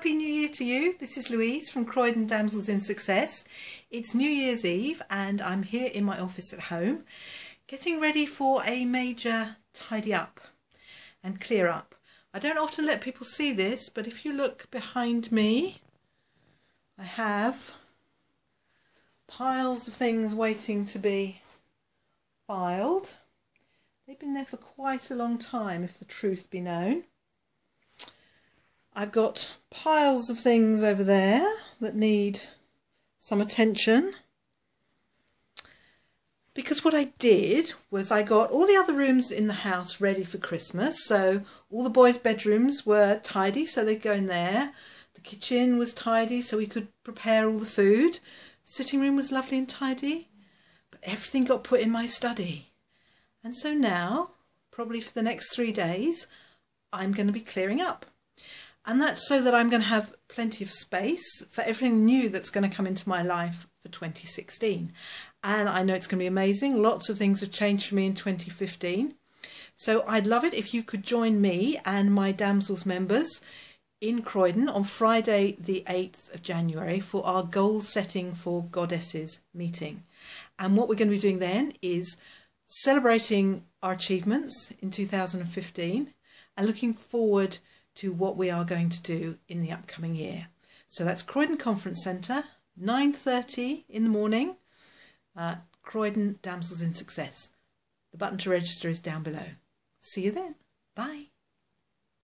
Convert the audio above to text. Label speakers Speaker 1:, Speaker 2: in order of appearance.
Speaker 1: Happy New Year to you. This is Louise from Croydon Damsels in Success. It's New Year's Eve and I'm here in my office at home getting ready for a major tidy up and clear up. I don't often let people see this but if you look behind me I have piles of things waiting to be filed. They've been there for quite a long time if the truth be known. I've got piles of things over there that need some attention. Because what I did was I got all the other rooms in the house ready for Christmas. So all the boys' bedrooms were tidy, so they'd go in there. The kitchen was tidy, so we could prepare all the food. The sitting room was lovely and tidy. But everything got put in my study. And so now, probably for the next three days, I'm going to be clearing up. And that's so that I'm going to have plenty of space for everything new that's going to come into my life for 2016. And I know it's going to be amazing. Lots of things have changed for me in 2015. So I'd love it if you could join me and my Damsels members in Croydon on Friday, the 8th of January, for our goal setting for goddesses meeting. And what we're going to be doing then is celebrating our achievements in 2015 and looking forward to what we are going to do in the upcoming year. So that's Croydon Conference Centre, 9.30 in the morning, uh, Croydon Damsels in Success. The button to register is down below. See you then. Bye.